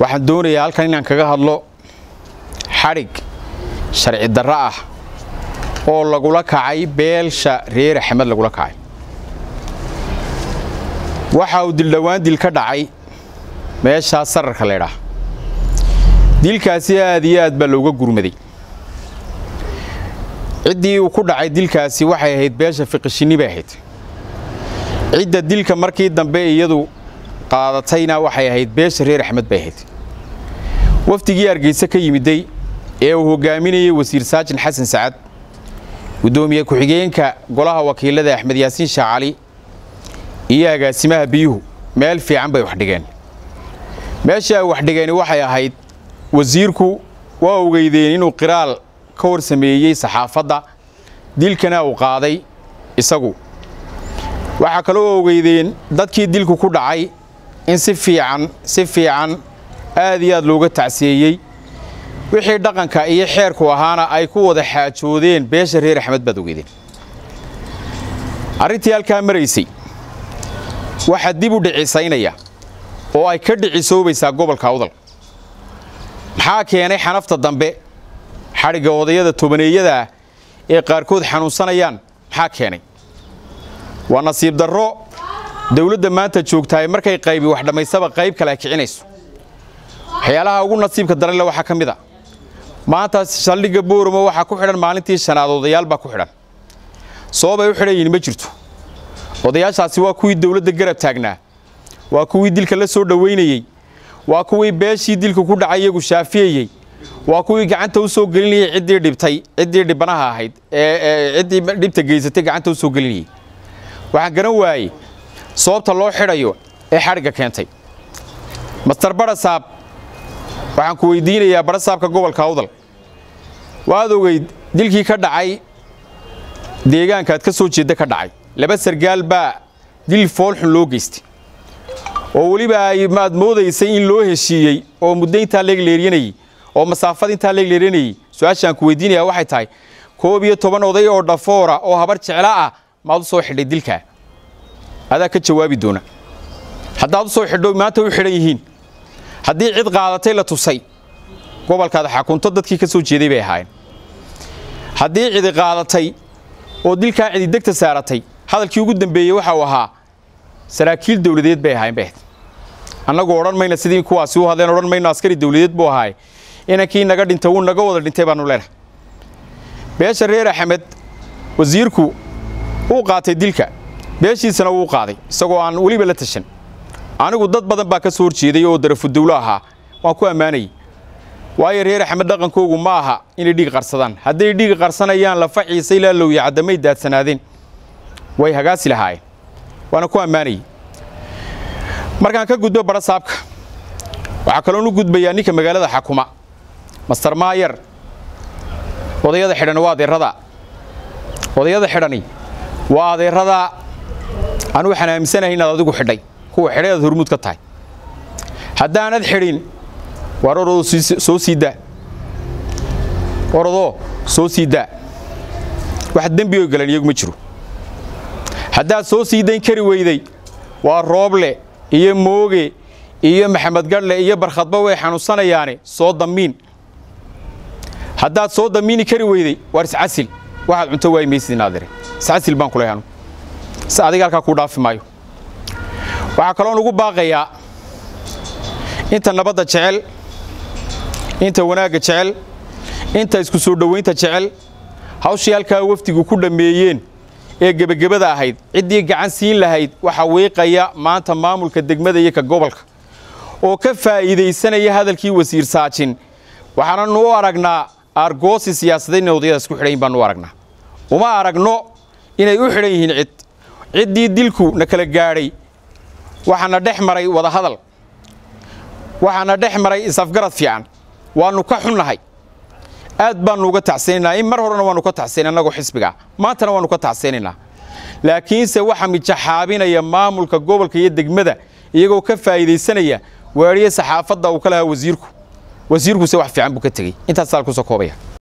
waxaan doonayaa halkan inaan kaga hadlo xadhig sharci darro ah oo lagula kacay beelsha reer axmed lagula kacay. Waxa uu dildhowaan dil ka dhacay meeshaas sararka laydhaah dilkaasi aad iyo aad baa looga gurmaday. Ciddii uu ku dhacay dilkaasi waxay ahayd beesha fiqishinni bay ahayd. Cidda dilka markii dambe iyadu qaadatayna waxay ahayd beesha reer axmed bay ahayd. Wafdigii hargeyse ka yimiday ee uu hogaaminayey wasiir saajin xasan sacad guddoomiye ku-xigeenka golaha wakiilada axmed yaasiin shaacali iyo agaasimaha biyuhu meel fiican bay wax dhigeen. Meesha ay wax dhigeeni waxay ahayd wasiirku waa ogeydeen inuu qiraal ka hor sameeyey saxaafadda dilkana uu qaaday isagu. Waxaa kaloo ogeydeen dadkii dilku ku dhacay in si fiican si fiican aad iyo aad looga tacsiyeeyey. Wixii dhaqanka iyo xeerku ahaana ay ku wada xaajoodeen beesha reer axmed baad ogeydeen arrintii halkaa maraysay waxaa dib u dhicisaynaya oo ay ka dhicisoobaysaa gobolka awdal. Maxaa keenay xanafta dambe xadhigga odayada tobaneeyadaa ee qaarkood xanuunsanayaan maxaa keenay? Waa nasiib darro dawladda maanta joogtahay markay qaybi wax dhammaysaba qayb kale ay kicinayso. Waxyaalaha ugu nasiibka daranle waxaa ka mid a. Maanta saldhigga booramo waxaa ku xidhan maalintii shanaad odayaal baa ku xidhan. Soobay u xidhan yihiin ma jirto. Odayaashaasi waa kuwii dawladda garab taagnaa. Waa kuwii dilka la soo dhowaynayey waa kuwii beeshii dilka ku dhacay iyagu shaafiyeyey waa kuwii gacanta u soo gelinayey ciddii dhibtay ciddii dhibanaha ahayd ciddii dhibta geysatay gacanta u soo waxaan garan waayey sababta loo xidhayo ee xadhigga keentay. Master barasaab waxaan ku weydiinayaa barasaabka gobolka awdal. Waad ogeyd dilkii ka dhacay deegaankaad ka soo jeedda ka dhacay. Laba sargaal baa dil foolxun loo geystay. Oo weliba maad moodaysay in loo heshiiyey oo muddo intaa leegleeryanayey oo masaafad intaa leegleeryanayey su'aashaan ku weydiinayaa waxay tahay koob iyo toban oday oo dhafoora oo habar jecla ah maad u soo xidhay dilkaa adaa ka jawaabi doona. Haddaad u soo maanta u xidhan yihiin. Haddii cid qaadatay la tusay. Gobolkaad xakunto dadkii ka soo jeeday bay ahaayeen. Haddii cidi qaadatay oo dilkaa cidi degta saaratay hadalkii ugu dambeeyey waxa uu ahaa saraakiil dawladeed bay ahaayeen bay ahayd annagu odhan mayna sidii kuwaasi u hadleen odhan mayno askari dawladeed buu ahaay inankii naga dhintay wuu naga wada dhintay baanu leenahay beesha reer axmed wasiirku uu qaatay dilka beeshiisana wuu qaaday isagoo aan weliba la tashan. Anigu dad badan baa ka soo horjeeday oo darafu dawlo ahaa. Waan ku ammaanayay waayo reer axmed dhaqankoogu ma aha inay dhiig qarsadaan. Hadday dhiig qarsanayaan lafa ciise ilaa lowya caddamay daadsanaadeen way hagaasi lahaayeen. Waana ku ammaanayay markaan ka gudbo barasaabka waxaa kaloon u gudbayaa ninka magaalada xakuma master maayar odayada xidhan waa adeerada odayada xidhani waa adeerada anu waxaan aaminsanahay inaad adigu xidhay. Kuwa xidhay aad hormuud ka tahay. Haddaanad xidhin waar orodoo soo sii daa. Orodoo soo sii daa. Wax dembi oo galan iyagu ma jiro. Haddaad soo sii kari weyday waa rooble iyo mooge iyo maxamed gadhle iyo barkhadba way xanuunsanayaane soo damiin. Haddaad soo damiini kari weyday waar iscasil waxaad cunto waayi maysid inaadire iscasil baan ku leehanu si adiga halkaa kuu dhaafi maayo waxaa kaloon ugu baaqayaa inta nabadda jecel inta wanaagga jecel inta isku soo dhowaynta jecel hawshii halkaa wafdigu ku dhammeeyeen ee gebagabada ahayd ciddii gacan siin lahayd waxaa wiiqaya maanta maamulka degmada iyo ka gobolka. Oo ka faa'iidaysanaya hadalkii wasiir saajin waxaananu u aragnaa aargoosi siyaasadeed inay odayadaas ku xidhan yihiin baanu u aragnaa. Uma aragno inay u xidhan yihiin cid ciddii dilku na kala gaadhay. Waxaana dhex maray wadahadal. Waxaana dhex maray isafgarad fiican. Waannu ka xunnahay. Aad baannu uga tacsaynaynaa. In mar horena waannu ka tacsayna annagoo xisbigaa maantana waannu ka tacsaynaynaa. Laakiinse waxa mijaxaabinaya maamulka gobolka iyo degmada iyagoo ka faa'iidaysanaya waadhiye saxaafadda uu ka lahaa wasiirku. Wasiirkuse wax fiican buu ka tegey. Intaasaa ku soo koobaya